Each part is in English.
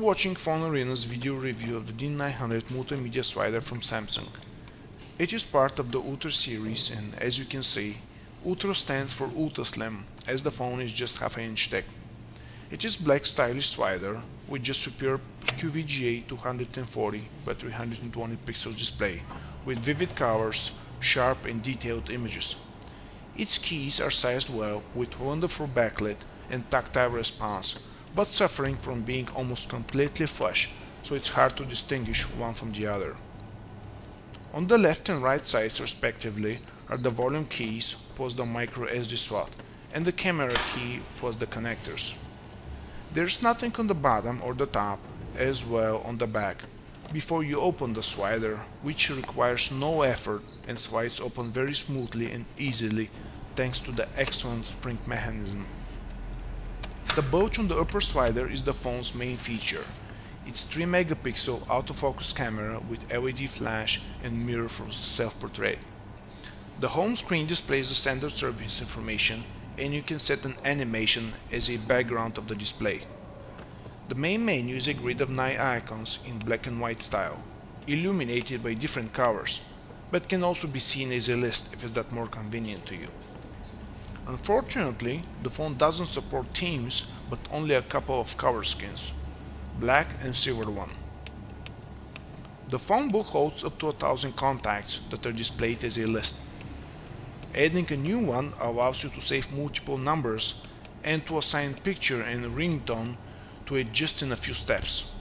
watching Phone Arena's video review of the D900 multimedia slider from Samsung. It is part of the Ultra series and as you can see, Ultra stands for Ultra Slim as the phone is just half an inch thick. It is black stylish slider with just superb QVGA 240 by 320 pixel display with vivid colors, sharp and detailed images. Its keys are sized well with wonderful backlit and tactile response but suffering from being almost completely flush, so it's hard to distinguish one from the other. On the left and right sides respectively are the volume keys plus the micro SD slot and the camera key plus the connectors. There's nothing on the bottom or the top as well on the back before you open the slider which requires no effort and slides open very smoothly and easily thanks to the excellent spring mechanism the bulge on the upper slider is the phone's main feature. Its 3 megapixel autofocus camera with LED flash and mirror for self-portrait. The home screen displays the standard service information and you can set an animation as a background of the display. The main menu is a grid of 9 icons in black and white style, illuminated by different colors, but can also be seen as a list if it's that more convenient to you. Unfortunately, the phone doesn't support themes, but only a couple of color skins, black and silver one. The phone book holds up to a thousand contacts that are displayed as a list. Adding a new one allows you to save multiple numbers and to assign picture and ringtone to it just in a few steps.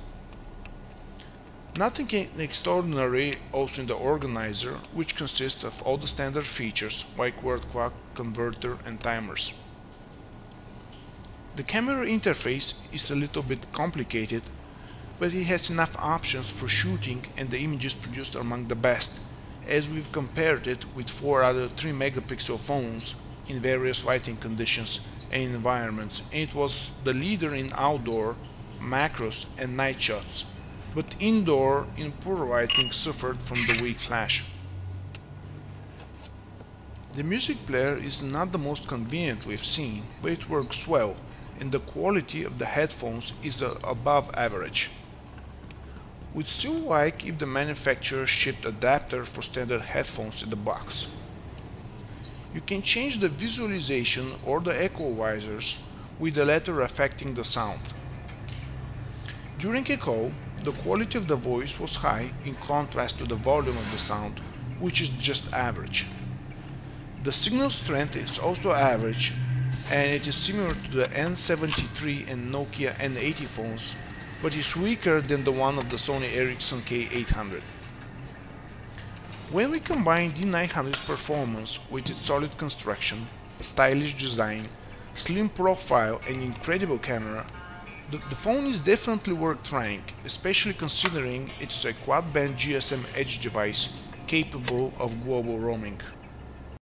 Nothing extraordinary also in the organizer, which consists of all the standard features like word clock, converter and timers. The camera interface is a little bit complicated, but it has enough options for shooting and the images produced are among the best, as we've compared it with four other 3 megapixel phones in various lighting conditions and environments and it was the leader in outdoor, macros and night shots but indoor in poor lighting suffered from the weak flash. The music player is not the most convenient we've seen, but it works well, and the quality of the headphones is above average. We'd still like if the manufacturer shipped adapter for standard headphones in the box. You can change the visualization or the equalizers with the latter affecting the sound. During a call, the quality of the voice was high in contrast to the volume of the sound, which is just average. The signal strength is also average and it is similar to the N73 and Nokia N80 phones, but is weaker than the one of the Sony Ericsson K800. When we combine D900's performance with its solid construction, stylish design, slim profile and incredible camera, the, the, phone is definitely worth trying, especially considering it's a quad-band GSM Edge device capable of global roaming.